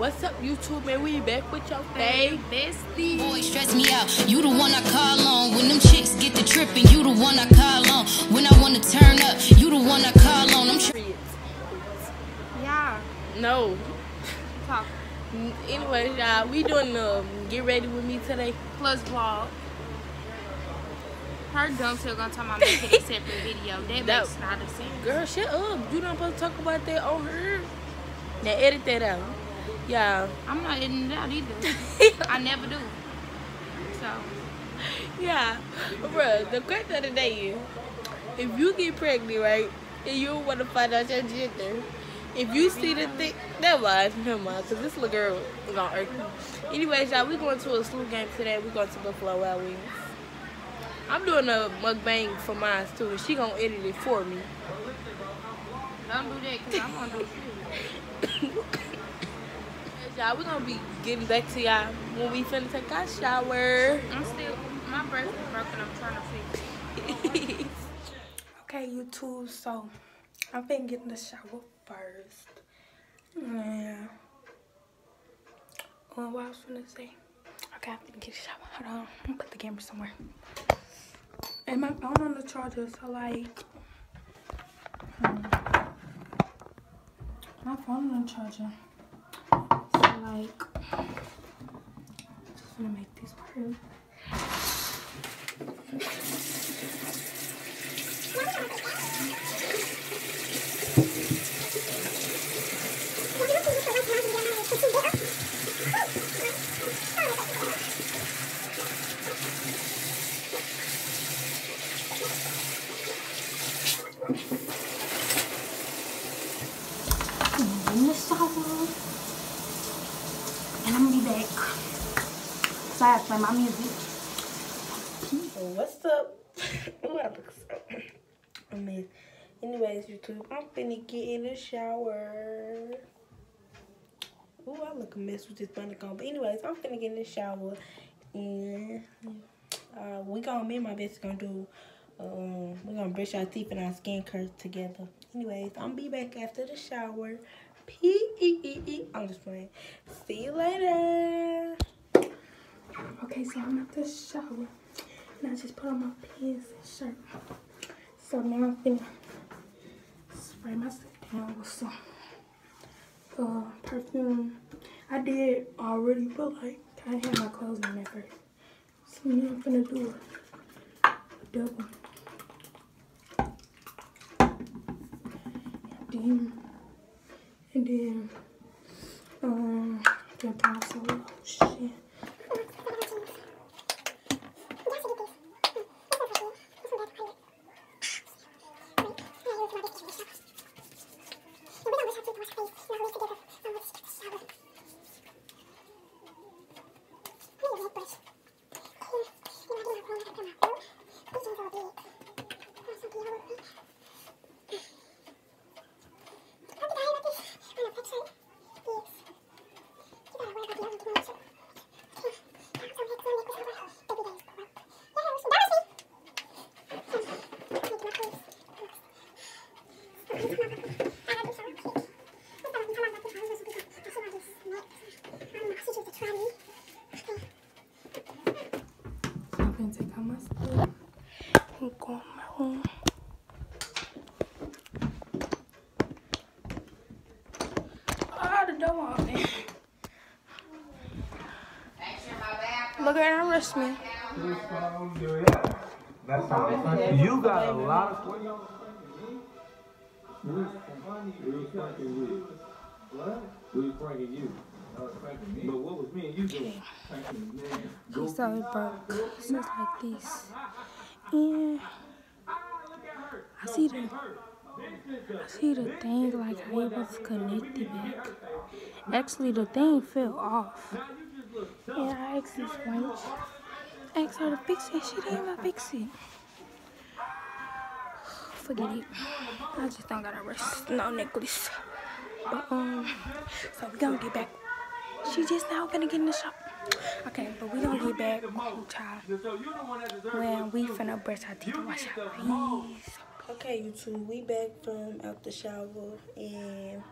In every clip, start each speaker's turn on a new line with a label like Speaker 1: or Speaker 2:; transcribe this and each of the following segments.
Speaker 1: What's up, YouTube, man? We back with your fave bestie.
Speaker 2: Boy, stress me out. You the one I call on. When them chicks get the tripping, you the one I call on. When I wanna turn up, you the one I call on. I'm tri-
Speaker 3: Yeah,
Speaker 1: No.
Speaker 3: talk
Speaker 1: Anyways, y'all, we doing the get ready with me today.
Speaker 3: plus vlog. Her dumb still gonna talk about making a separate video. That
Speaker 1: That-
Speaker 3: makes not a sense.
Speaker 1: Girl, shut up. You don't supposed to talk about that on her. Now edit that out. Yeah.
Speaker 3: I'm not editing it out either. I never do. So
Speaker 1: Yeah. Bruh, the question of the day is, if you get pregnant, right, and you want to find out your gender, if you see the thing, never mind, never mind, because this little girl is gonna irk me. Anyways, y'all, we going to a SLU game today. we going to Buffalo Wild Wings. I'm doing a mukbang for mine, too, and she gonna edit it for me.
Speaker 3: don't do that because I'm gonna do it.
Speaker 1: Y'all, We're gonna be getting back to y'all when we finna take our shower.
Speaker 3: I'm still my breath is broken. I'm trying to fix it.
Speaker 4: Okay, YouTube, so I've been getting the shower first. Yeah. Oh, what I was gonna say? Okay, I'm gonna get a shower. Hold on. I'm gonna put the camera somewhere. And my phone on the charger, so like. hmm. My phone on the charger. Like. Just gonna make this work. in the shower. And I'm gonna be back. To play my music.
Speaker 1: What's up? Amazing. Anyways, YouTube, I'm finna get in the shower. Ooh, I look a mess with this bunny on. But anyways, I'm finna get in the shower. And uh, we gonna, me and my best gonna do, um, we're gonna brush our teeth and our skin care together. Anyways, I'm be back after the shower. P-E-E-E. I'm just playing. See you later.
Speaker 4: Okay, so I'm at the shower. And I just put on my pants and shirt. So now I'm finna spray myself down with some uh, perfume. I did already, but like I had my clothes on at first. So now I'm gonna do a double. And then, and then, um, pass a lotion. I'm gonna take out my stuff and go in my room. Ah, the door open. Look at her wrist me.
Speaker 5: You got a lot of But what was me and you doing?
Speaker 4: It broke. So it's like this. And I see the I see the thing like how it was connected back. Actually the thing fell off. And I asked this wench. Asked her to fix it. She didn't even fix it. Forget it. I just don't got a wrist no necklace. But um so we gonna get back she just now gonna get in the shop. Okay, but we gonna get back, child. When we finna brush our teeth and wash our face.
Speaker 1: Okay, YouTube, we back from out the shower and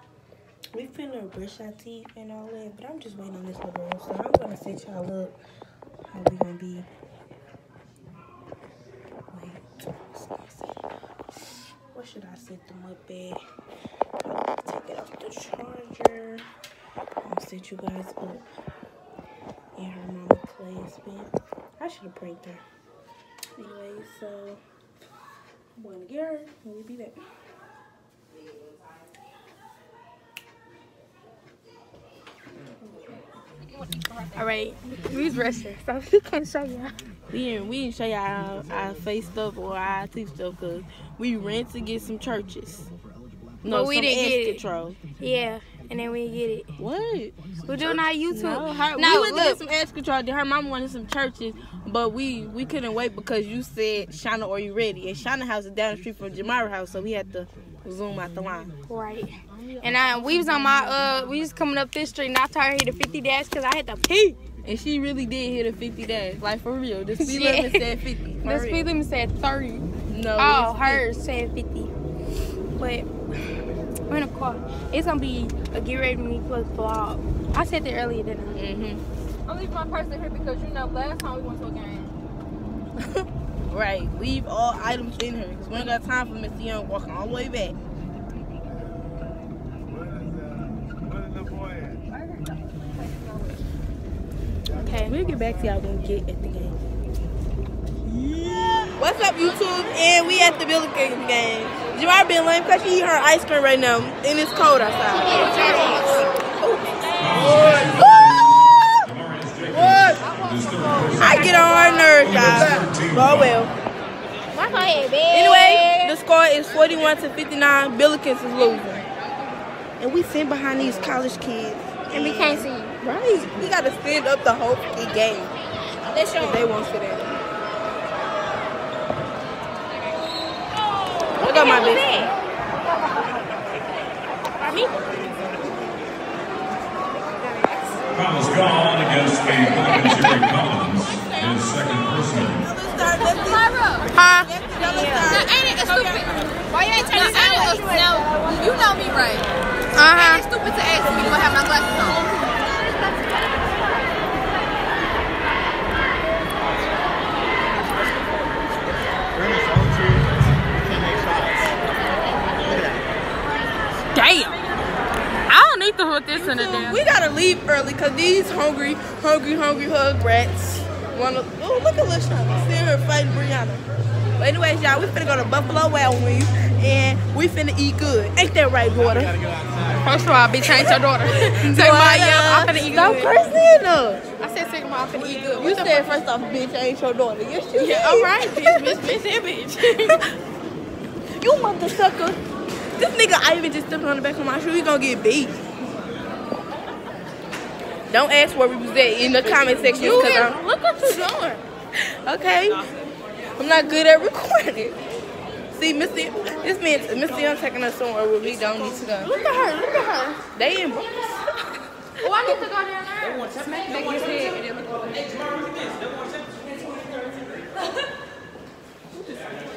Speaker 1: we finna brush our teeth and all that, but I'm just waiting on this little girl. So I'm gonna set y'all up how we gonna be. Wait, what should I set them up at? Take it off the charger. Gonna set you guys up in her mama class bed. I should have pranked her. Anyway, so I'm going to get her. We'll be back.
Speaker 6: All right, we was resting, so we can't show y'all.
Speaker 1: We didn't, we didn't show y'all our, our face stuff or our teeth stuff because we ran to get some Church's. No,
Speaker 6: But we didn't get it.
Speaker 1: control.
Speaker 6: Yeah, and then we get it.
Speaker 1: What?
Speaker 6: We're doing our YouTube.
Speaker 1: No, her,
Speaker 6: No,
Speaker 1: we went to get
Speaker 6: look.
Speaker 1: some edge control. Her mama wanted some Church's, but we we couldn't wait because you said, "Shauna, are you ready?" And Shauna house is down the street from Jamara house, so we had to zoom out the line.
Speaker 6: Right. And I, we was on my, uh, we was coming up this street and I told her hit the 50 dash because I had to pee.
Speaker 1: And she really did hit a 50 dash, like for real. The speed
Speaker 6: Yeah.
Speaker 1: limit said 50.
Speaker 6: The
Speaker 1: real.
Speaker 6: speed limit said 30.
Speaker 1: No.
Speaker 6: Oh, hers said 50. But we're in a car. It's gonna be a get ready with me plus vlog. I said that earlier, didn't I?
Speaker 1: 50. Mhm.
Speaker 4: I'm leaving my purse in here because you know last time we went to a game.
Speaker 1: Right. Leave all items in here because we ain't got time for Mr. Young walking all the way back.
Speaker 6: Okay.
Speaker 1: We'll get back to y'all when we get at the game. Yeah. What's up, YouTube? And we at the Billy game. Jamar been lame because she eat her ice cream right now, and it's cold outside. What? I get on her nerves, y'all. Oh well. Anyway, the score is 41 to 59. Billikens is losing. And we sitting behind these college kids.
Speaker 6: And we can't see you.
Speaker 1: Right. We gotta stand up the whole game.
Speaker 6: Let's show
Speaker 1: If they won't sit down. Look at my bitch.
Speaker 7: Foul's gone against the Pelicans. Jerry Collins, his second personal.
Speaker 6: Huh?
Speaker 4: ain't it stupid? Why you ain't turning this Now, you know me right.
Speaker 6: Uh-huh.
Speaker 4: It's stupid to ask me do I have my glasses on.
Speaker 1: Leave early because these hungry, hungry, hungry hug rats wanna. Oh, look at Lil Shauna. See her fighting Brianna. But anyways, y'all, we finna go to Buffalo Wild Wings and we finna eat good. Ain't that right, daughter?
Speaker 6: First of all, bitch, ain't your daughter. Second of all, yeah, I'm finna eat
Speaker 1: Stop
Speaker 6: good.
Speaker 1: cursing her.
Speaker 6: I said of all, I'm finna eat good.
Speaker 1: You said first off, bitch, I ain't your daughter. Yes, you
Speaker 6: Yeah,
Speaker 1: did.
Speaker 6: all right, bitch, bitch, bitch, and bitch.
Speaker 1: You mother sucker. This nigga Ivan just stepped on the back of my shoe. He gonna get beat. Don't ask where we was at in the comment section.
Speaker 6: You
Speaker 1: I'm,
Speaker 6: look what you doing.
Speaker 1: okay. I'm not good at recording. See, Missy, this means Missy Young taking us somewhere where we don't need to go.
Speaker 6: Look at her, look at her.
Speaker 1: They in Bronx.
Speaker 6: Oh, I need to go down there. Smack back his head and then we go.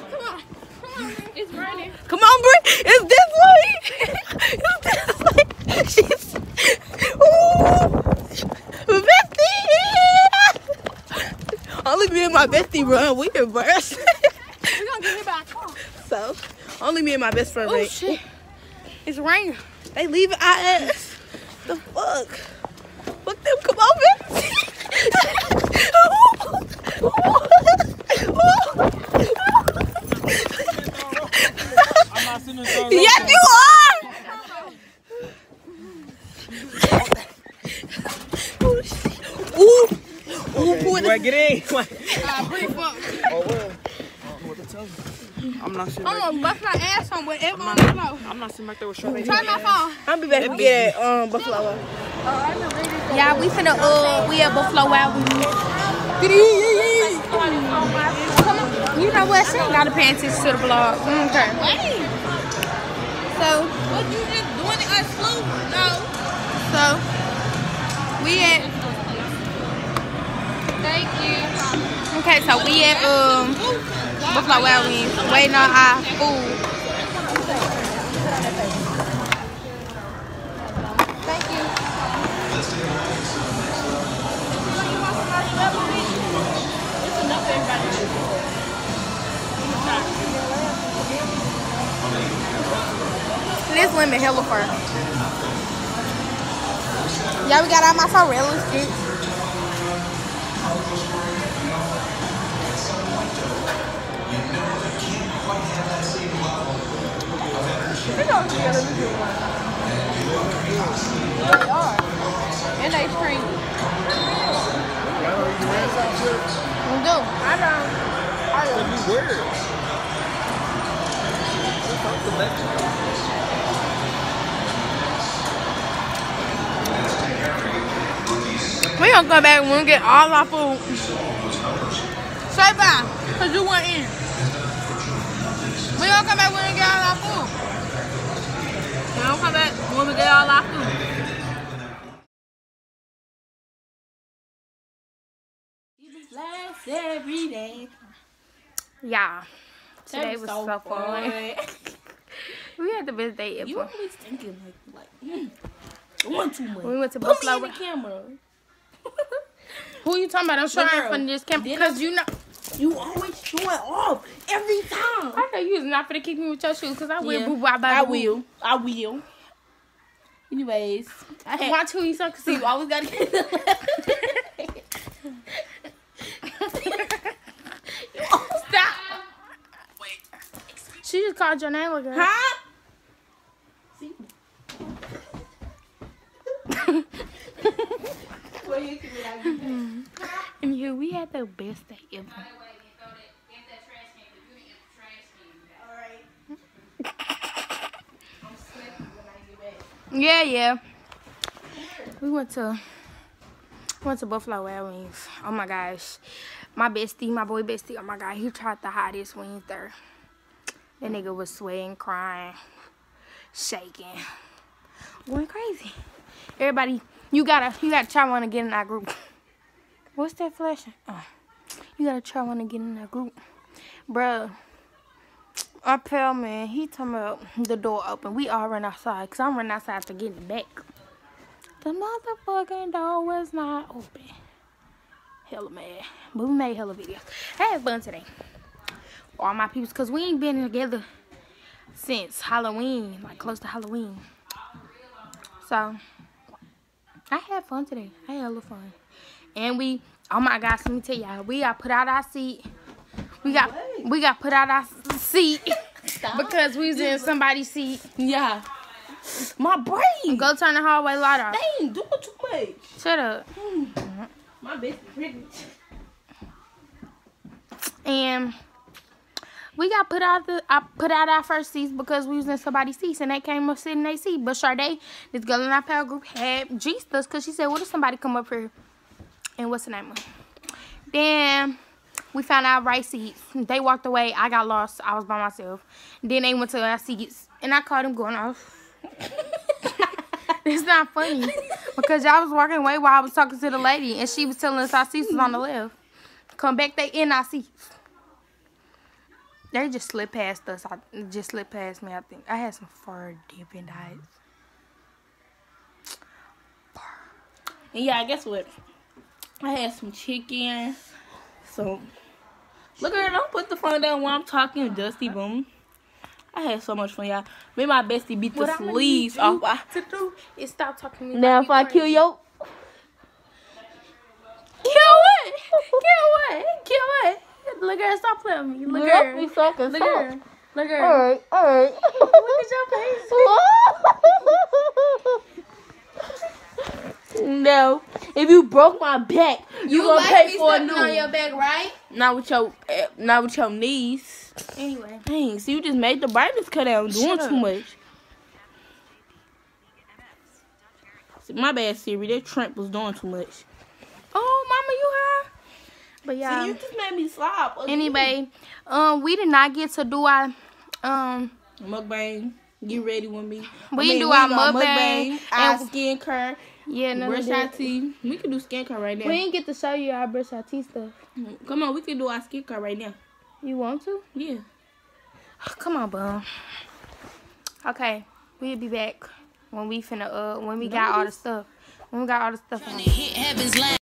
Speaker 6: Come on, come on, it's raining.
Speaker 1: Come on, Brie. It's this way. it's this way. She's. Ooh. Bestie. Only me and my bestie run. We embarrassed.
Speaker 6: We're gonna get hit by a
Speaker 1: so, only me and my best friend
Speaker 6: Oh,
Speaker 1: run.
Speaker 6: shit. It's raining.
Speaker 1: They leaving our ass. The fuck? Fuck them. Come on,
Speaker 5: I'm not sitting there.
Speaker 1: yes, you are. Oh, shit. Ooh. Ooh, who in
Speaker 5: Wait, get in.
Speaker 6: Uh, brief up.
Speaker 5: I'm not sitting.
Speaker 6: I'm gonna bust my ass on whatever on the floor.
Speaker 5: I'm not sitting right there with Charlotte.
Speaker 6: Try my phone.
Speaker 1: I'll be back to get um Buffalo.
Speaker 6: Yeah, we finna uh we at Buffalo Wild Come on. You know what? She ain't gotta pay attention to the vlog. Okay. So
Speaker 4: What you just doing it us flew? No.
Speaker 6: so we at Okay, so we at um, Buffalo Wild Wings waiting on our food.
Speaker 4: Thank you. This lemon hella fur. Yeah, we got all my sorellas, bitch. Our mozzarella sticks. They are. And string. We do. I know. I know. We gonna come back when we get all our food. Say bye, cause you went in. We gonna come back when we get all our food. We gonna come back when we get all our food.
Speaker 1: Laughs every day.
Speaker 4: Yeah. Today was
Speaker 1: so
Speaker 4: so fun. we had the best day ever.
Speaker 1: You always thinking like, like, doing too much.
Speaker 4: we went to
Speaker 1: Put me
Speaker 4: Buffalo.
Speaker 1: in the camera.
Speaker 4: Who are you talking about? I'm trying from this camp because you know.
Speaker 1: You always showing off every time.
Speaker 4: I know you was not gonna kick me with your shoes because I will
Speaker 1: Yeah,
Speaker 4: boo boo
Speaker 1: I will. I will. Anyways, I had,
Speaker 4: Watch who you suck
Speaker 1: see, you always gotta get the
Speaker 4: Stop. She just called your name again.
Speaker 1: Huh?
Speaker 4: And here we had the best day ever. Yeah, yeah. We went to went to Buffalo Wild Wings. Oh my gosh. My bestie, my boy bestie, oh my god, he tried the hottest wings there. That mm. nigga was sweating, crying, shaking. Going crazy. Everybody, you gotta you gotta try one to get in that group. What's that flashing? Oh. You gotta try one to get in that group. Bruh. I tell man, he talking about the door open. We all run outside, cause I'm running outside to get it back. The motherfucking door was not open. Hella mad. But we made hella videos. I had fun today. All my peoples, cause we ain't been together since Halloween, like close to Halloween. So I had fun today. I had a hella fun. And we, oh my gosh, let me tell y'all, we got put out our seat. We got we got put out our seat because we was in somebody's seat.
Speaker 1: Yeah. My brain.
Speaker 4: Go turn the hallway light off.
Speaker 1: They ain't doing too much.
Speaker 4: Shut up. Hmm.
Speaker 1: My bitch pregnant.
Speaker 4: And we got put out the I put out our first seats because we was in somebody's seats and they came up sitting in their seat. But Sade, this girl in our power group had G'd us because she said, What if somebody come up here? And what's the name of? Then we found our right seats. They walked away. I got lost. I was by myself. Then they went to our seats and I caught them going off. it's not funny because y'all was walking away while I was talking to the lady and she was telling us our seats was on the left. Come back, they in our seats. They just slipped past us. I just slipped past me. I think I had some fur dipping.
Speaker 1: And yeah, I guess what? I had some chicken. So look at her, don't put the phone down while I'm talking, Dusty Boom. I had so much fun, y'all. Me and my bestie beat the
Speaker 4: What I'ma
Speaker 1: sleeves
Speaker 4: need you
Speaker 1: off. I-
Speaker 4: to do is stop talking to me.
Speaker 1: Now if
Speaker 4: you
Speaker 1: I kill yo,
Speaker 4: kill what? Kill what? Kill what? Look at her, stop playing with me. Look at her. Look at her. Look at her.
Speaker 1: Alright, alright.
Speaker 4: Look at your face.
Speaker 1: no. If you broke my back, you, gonna
Speaker 4: like
Speaker 1: pay for a new
Speaker 4: on your back, right?
Speaker 1: Not with your eh, not with your knees.
Speaker 4: Anyway.
Speaker 1: Dang, see you just made the brightness cut down doing
Speaker 4: Shut
Speaker 1: too much. See, my bad Siri, that Trent was doing too much.
Speaker 4: Oh, mama, you heard? But yeah.
Speaker 1: See, you just made me slop.
Speaker 4: Anyway, um, we did not get to do our um
Speaker 1: mukbang. Get ready with me.
Speaker 4: We didn't do our
Speaker 1: got
Speaker 4: mukbang,
Speaker 1: our
Speaker 4: and-
Speaker 1: skin care,
Speaker 4: yeah, no.
Speaker 1: brush our teeth. We can do skin care right now.
Speaker 4: We didn't get to show you our brush our teeth stuff.
Speaker 1: Come on, we can do our skin care right now.
Speaker 4: You want to?
Speaker 1: Yeah.
Speaker 4: Come on, bum. Okay, we'll be back when we finna uh when we got all the stuff. When we got all the stuff